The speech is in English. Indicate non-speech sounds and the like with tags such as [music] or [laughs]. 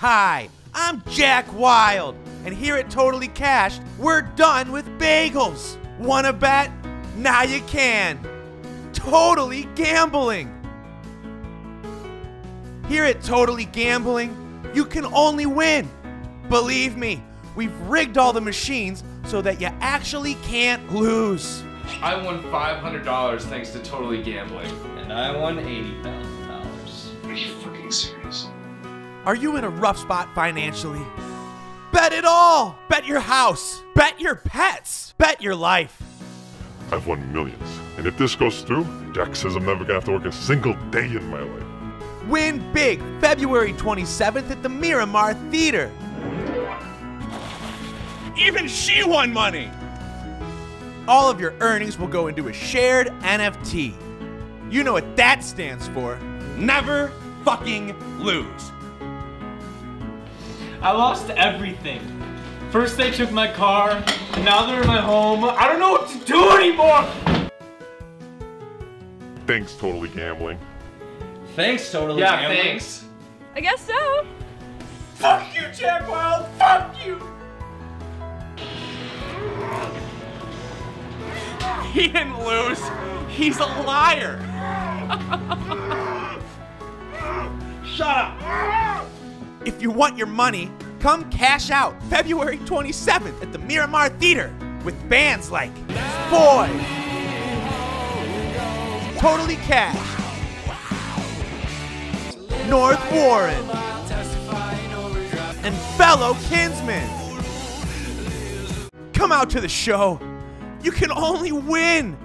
Hi, I'm Jack Wild, and here at Totally Cashed, we're done with bagels. Wanna bet? Now you can. Totally gambling. Here at Totally Gambling, you can only win. Believe me, we've rigged all the machines so that you actually can't lose. I won $500 thanks to Totally Gambling. And I won $80,000. Are you fucking serious? Are you in a rough spot financially? Bet it all! Bet your house! Bet your pets! Bet your life! I've won millions. And if this goes through, Jack says I'm never gonna have to work a single day in my life. Win big February 27th at the Miramar Theater. Even she won money! All of your earnings will go into a shared NFT. You know what that stands for. Never fucking lose. I lost everything. First they took my car, and now they're in my home. I don't know what to do anymore! Thanks, Totally Gambling. Thanks, totally. Yeah, gambling. thanks. I guess so. Fuck you, Jack Wild! Fuck you! He didn't lose. He's a liar. [laughs] If you want your money, come cash out February 27th at the Miramar Theater with bands like Boy, Totally Cashed, North Warren, and fellow Kinsman. Come out to the show. You can only win